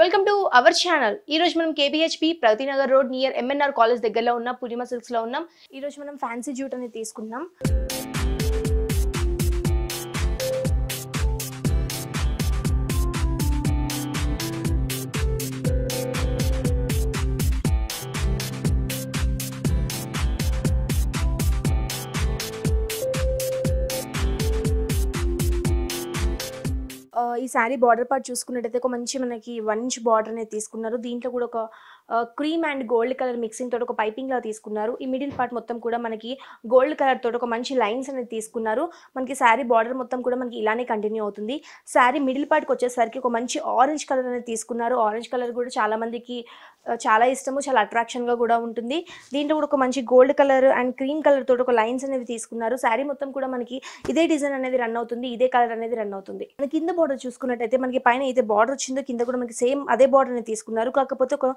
Welcome to our channel ఈ రోజు మనం KBHP Pragathinagar road near MNR college దగ్గరలో ఉన్న పూర్ణిమ సిల్క్స్లో ఉన్నాం. ఈ రోజు మనం ఫ్యాన్సీ జ్యూట్ అనేది తీసుకున్నాం ఈ శారీ బార్డర్ పార్ట్ చూసుకున్నట్టయితే ఒక మంచి మనకి వన్ ఇంచ్ బార్డర్ అనేది తీసుకున్నారు. దీంట్లో కూడా ఒక cream and gold colour mixing తోటి ఒక పైపింగ్ లా తీసుకున్నారు. ఈ మిడిల్ పార్ట్ మొత్తం కూడా మనకి గోల్డ్ కలర్ తోటి ఒక మంచి లైన్స్ అనేది తీసుకున్నారు. మనకి శారీ బార్డర్ మొత్తం కూడా మనకి ఇలానే కంటిన్యూ అవుతుంది. శారీ మిడిల్ పార్ట్కి వచ్చేసరికి ఒక మంచి ఆరెంజ్ కలర్ అనేది తీసుకున్నారు. ఆరెంజ్ కలర్ కూడా చాలా మందికి చాలా ఇష్టము చాలా అట్రాక్షన్గా గా కూడా ఉంటుంది. దీంట్లో కూడా ఒక మంచి gold colour and cream colour తోటి ఒక లైన్స్ అనేవి తీసుకున్నారు. శారీ మొత్తం కూడా మనకి ఇదే డిజైన్ అనేది రన్ అవుతుంది. ఇదే కలర్ అనేది రన్ అవుతుంది. మన కింద బార్డర్ చూసుకున్నట్టయితే మనకి పైన అయితే బార్డర్ వచ్చిందో కింద కూడా మనకి సేమ్ అదే బార్డర్ అనేది తీసుకున్నారు. కాకపోతే ఒక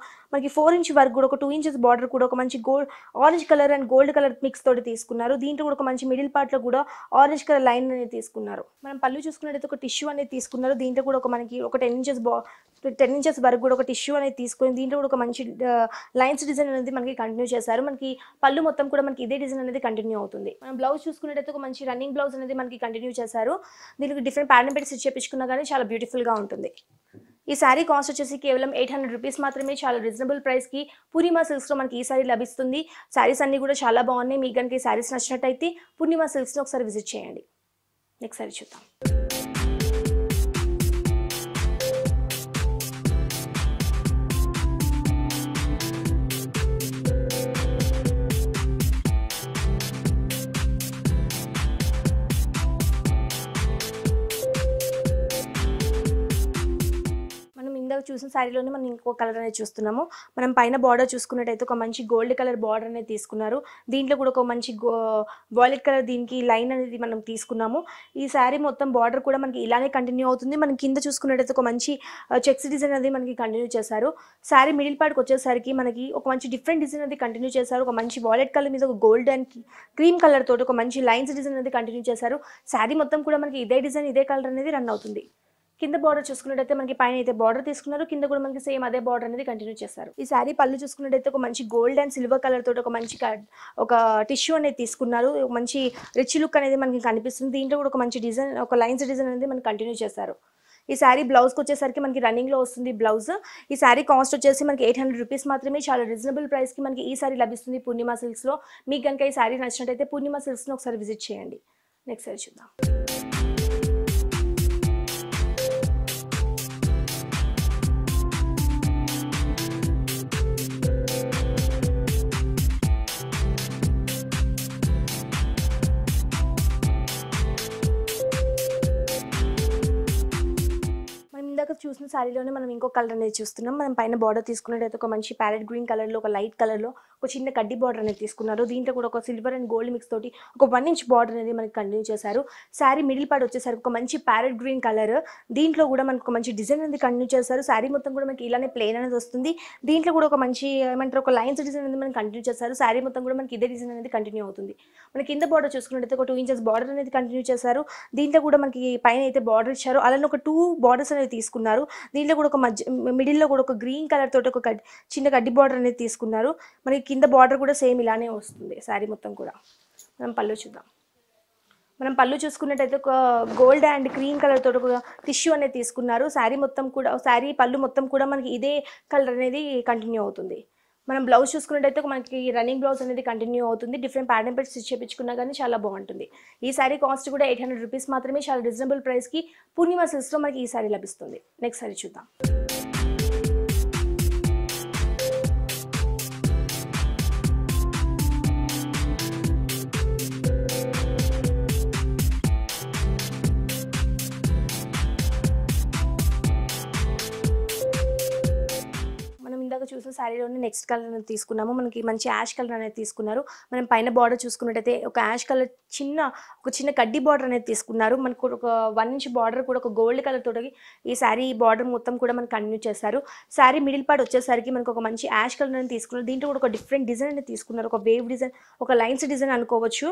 మనకి ఫోర్ ఇంచ్ వరకు కూడా ఒక టూ ఇంచెస్ బార్డర్ కూడా ఒక మంచి gold orange colour and gold colour mix తోటి తీసుకున్నారు. దీంట్లో కూడా ఒక మంచి మిడిల్ పార్ట్లో కూడా ఆరెంజ్ కలర్ లైన్ అనేది తీసుకున్నారు. మనం పళ్ళు చూసుకున్నట్టయితే ఒక టిష్యూ అనేది తీసుకున్నారు. దీంట్లో కూడా ఒక మనకి ఒక టెన్ ఇంచెస్ బా టెన్ ఇంచెస్ వరకు కూడా ఒక టిష్యూ అనేది తీసుకొని దీంట్లో కూడా ఒక మంచి లైన్స్ డిజైన్ అనేది మనకి కంటిన్యూ చేశారు. మనకి పళ్ళు మొత్తం కూడా మనకి ఇదే డిజైన్ అనేది కంటిన్యూ అవుతుంది. మనం బ్లౌజ్ చూసుకున్నట్టయితే ఒక మంచి రన్నింగ్ బ్లౌజ్ అనేది మనకి కంటిన్యూ చేశారు. దీనికి డిఫరెంట్ ప్యాటర్న్ పెట్టి స్టిచ్ చేపించుకున్నా కానీ చాలా బ్యూటిఫుల్గా గా ఉంటుంది. ఈ శారీ కాస్ట్ వచ్చేసి కేవలం ఎయిట్ హండ్రెడ్ రూపీస్ మాత్రమే. చాలా రీజనబుల్ ప్రైస్కి పూర్ణిమా సిల్క్స్లో మనకి ఈ సారీ లభిస్తుంది. శారీస్ అన్నీ కూడా చాలా బాగున్నాయి. మీకు కనుక ఈ శారీస్ నచ్చినట్టయితే పూర్ణిమా సిల్క్స్లో ఒకసారి విజిట్ చేయండి. నెక్స్ట్ సారీ చూద్దాం. చూసిన శారీలోనే మనం ఇంకో కలర్ అనేది చూస్తున్నాము. మనం పైన బార్డర్ చూసుకున్నట్టయితే ఒక మంచి గోల్డ్ కలర్ బార్డర్ అనేది తీసుకున్నారు. దీంట్లో కూడా ఒక మంచి గో వాయిలెట్ కలర్ దీనికి లైన్ అనేది మనం తీసుకున్నాము. ఈ శారీ మొత్తం బార్డర్ కూడా మనకి ఇలానే కంటిన్యూ అవుతుంది. మనం కింద చూసుకున్నట్టయితే ఒక మంచి చెక్స్ డిజైన్ అనేది మనకి కంటిన్యూ చేశారు. శారీ మిడిల్ పార్ట్కి వచ్చేసరికి మనకి ఒక మంచి డిఫరెంట్ డిజైన్ అనేది కంటిన్యూ చేశారు. ఒక మంచి వాయిలెట్ కలర్ మీద ఒక గోల్డ్ అండ్ క్రీమ్ కలర్ తోటి ఒక మంచి లైన్స్ డిజైన్ అనేది కంటిన్యూ చేశారు. శారీ మొత్తం కూడా మనకి ఇదే డిజైన్ ఇదే కలర్ అనేది రన్ అవుతుంది. కింద బార్డర్ చూసుకున్నట్టయితే మనకి పైన అయితే బార్డర్ తీసుకున్నారు కింద కూడా మనకి సేమ్ అదే బార్డర్ అనేది కంటిన్యూ చేస్తారు ఈ శారీ పళ్ళు చూసుకున్నట్టయితే ఒక మంచి గోల్డ్ అండ్ సిల్వర్ కలర్ తోటి ఒక మంచి ఒక టిష్యూ అనేది తీసుకున్నారు. మంచి రిచ్ లుక్ అనేది మనకి కనిపిస్తుంది. దీంట్లో కూడా ఒక మంచి డిజైన్ ఒక లైన్స్ డిజైన్ అనేది మనకి కంటిన్యూ చేస్తారు ఈ శారీ బ్లౌజ్కి వచ్చేసరికి మనకి రన్నింగ్లో వస్తుంది బ్లౌజ్ ఈ శారీ కాస్ట్ వచ్చేసి మనకి ఎయిట్ హండ్రెడ్ రూపీస్ మాత్రమే. చాలా రీజనబుల్ ప్రైస్కి మనకి ఈ శారీ లభిస్తుంది పూర్ణిమా సిల్క్స్లో మీకు కనుక ఈ శారీ నచ్చినట్టయితే పూర్ణిమా సిల్క్స్ని ఒకసారి విజిట్ చేయండి. నెక్స్ట్ సారీ చూద్దాం. ఇందాక చూసిన శారీలోనే మనం ఇంకో కలర్ అనేది చూస్తున్నాం. మనం పైన బార్డర్ తీసుకున్నట్టయితే ఒక మంచి ప్యారెట్ గ్రీన్ కలర్లో ఒక లైట్ కలర్లో ఒక చిన్న కడ్డీ బార్డర్ అనేది తీసుకున్నారు. దీంట్లో కూడా ఒక సిల్వర్ అండ్ గోల్డ్ మిక్స్ తోటి ఒక వన్ ఇంచ్ బార్డర్ అనేది మనకి కంటిన్యూ చేశారు. శారీ మిడిల్ పార్ట్ వచ్చేసరికి ఒక మంచి ప్యారెట్ గ్రీన్ కలర్ దీంట్లో కూడా మనకు ఒక మంచి డిజైన్ అనేది కంటిన్యూ చేశారు. శారీ మొత్తం కూడా మనకి ఇలానే ప్లేన్ అనేది వస్తుంది. దీంట్లో కూడా ఒక మంచి ఏమంటారు ఒక లైన్స్ డిజైన్ అనేది మనకి కంటిన్యూ చేశారు. శారీ మొత్తం కూడా మనకి ఇదే డిజైన్ అనేది కంటిన్యూ అవుతుంది. మన కింద బార్డర్ చూసుకున్నట్టయితే ఒక టూ ఇంచెస్ బార్డర్ అనేది కంటిన్యూ చేశారు. దీంట్లో కూడా మనకి పైన అయితే బార్డర్ ఇచ్చారు. అలానే ఒక టూ బార్డర్స్ అనేవి తీసుకున్నారు. దీంట్లో కూడా ఒక మధ్య మిడిల్లో కూడా ఒక గ్రీన్ కలర్ తోటి ఒక చిన్న గడ్డి బార్డర్ అనేది తీసుకున్నారు. మనకి కింద బార్డర్ కూడా సేమ్ ఇలానే వస్తుంది శారీ మొత్తం కూడా. మనం పళ్ళు చూద్దాం. మనం పళ్ళు చూసుకున్నట్టయితే ఒక గోల్డ్ అండ్ క్రీమ్ కలర్ తోటి ఒక టిష్యూ అనేది తీసుకున్నారు. శారీ మొత్తం కూడా శారీ పళ్ళు మొత్తం కూడా మనకి ఇదే కలర్ అనేది కంటిన్యూ అవుతుంది. మనం బ్లౌజ్ చూసుకున్నట్టయితే మనకి రన్నింగ్ బ్లౌజ్ అనేది కంటిన్యూ అవుతుంది. డిఫరెంట్ ప్యాటర్న్ పెట్టి స్టిచ్ చేయించుకున్నా కానీ చాలా బాగుంటుంది. ఈ శారీ కాస్ట్ కూడా ఎయిట్ హండ్రెడ్ రూపీస్ మాత్రమే. చాలా రీజనబుల్ ప్రైస్కి పూర్ణిమా సిల్స్లో మనకి ఈ శారీ లభిస్తుంది. నెక్స్ట్ శారీ చూద్దాం. శారీలోనే నెక్స్ట్ కలర్ అనేది తీసుకున్నాము. మనకి మంచి యాష్ కలర్ అనేది తీసుకున్నారు. మనం పైన బార్డర్ చూసుకున్నట్టయితే ఒక యాష్ కలర్ చిన్న ఒక చిన్న కడ్డీ బార్డర్ అనేది తీసుకున్నారు. మనకు ఒక వన్ ఇంచ్ బార్డర్ కూడా ఒక గోల్డ్ కలర్ తోటి ఈ శారీ బార్డర్ మొత్తం కూడా మనకి కంటిన్యూ చేశారు. శారీ మిడిల్ పార్ట్ వచ్చేసరికి మనకు ఒక మంచి యాష్ కలర్ అనేది తీసుకున్నారు. దీంట్లో కూడా ఒక డిఫరెంట్ డిజైన్ అనేది తీసుకున్నారు. ఒక వేవ్ డిజైన్ ఒక లైన్స్ డిజైన్ అనుకోవచ్చు.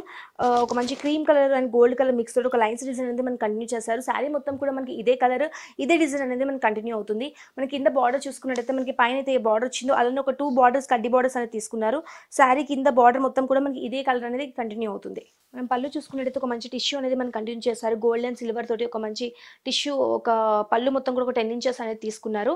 ఒక మంచి cream colour and gold colour mix తోటి ఒక లైన్స్ డిజైన్ అనేది మనం కంటిన్యూ చేశారు. శారీ మొత్తం కూడా మనకి ఇదే కలర్ ఇదే డిజైన్ అనేది మనకి కంటిన్యూ అవుతుంది. మనకి కింద బార్డర్ చూసుకున్నట్టయితే మనకి పైన అయితే బార్డర్ బార్డర్ లో అలానే ఒక టూ బార్డర్స్ కడ్డీ బార్డర్స్ అనేది తీసుకున్నారు. శారీ కింద బార్డర్ మొత్తం కూడా మనకి ఇదే కలర్ అనేది కంటిన్యూ అవుతుంది. మనం పళ్ళు చూసుకున్నట్టయితే ఒక మంచి టిష్యూ అనేది మనం కంటిన్యూ చేశారు. గోల్డ్ అండ్ సిల్వర్ తోటి ఒక మంచి టిష్యూ ఒక పళ్ళు మొత్తం కూడా ఒక టెన్ ఇంచెస్ అనేది తీసుకున్నారు.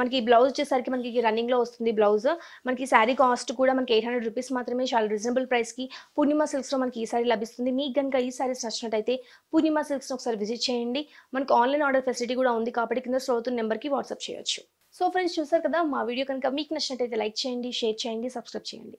మనకి బ్లౌజ్ వచ్చేసరికి మనకి రన్నింగ్లో వస్తుంది బ్లౌజ్ మనకి శారీ కాస్ట్ కూడా మనకి ఎయిట్ హండ్రెడ్ రూపీస్ మాత్రమే చాలా రీజనబుల్ ప్రైస్కి పూర్ణిమ సిల్క్స్లో మనకి ఈ సారీ లభిస్తుంది. మీకు కనుక ఈ సారీస్ నచ్చినట్టయితే పూర్ణిమ సిల్క్స్ని ఒకసారి విజిట్ చేయండి. మనకి ఆన్లైన్ ఆర్డర్ ఫెసిలిటీ కూడా ఉంది కాబట్టి కింద స్లోతున్న నెంబర్కి వాట్సాప్ చేయొచ్చు. సో ఫ్రెండ్స్ చూసారు కదా మా వీడియో కనుక మీకు నచ్చినట్టయితే లైక్ చేయండి షేర్ చేయండి సబ్స్క్రైబ్ చేయండి.